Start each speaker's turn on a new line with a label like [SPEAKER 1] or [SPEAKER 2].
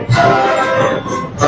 [SPEAKER 1] Oh,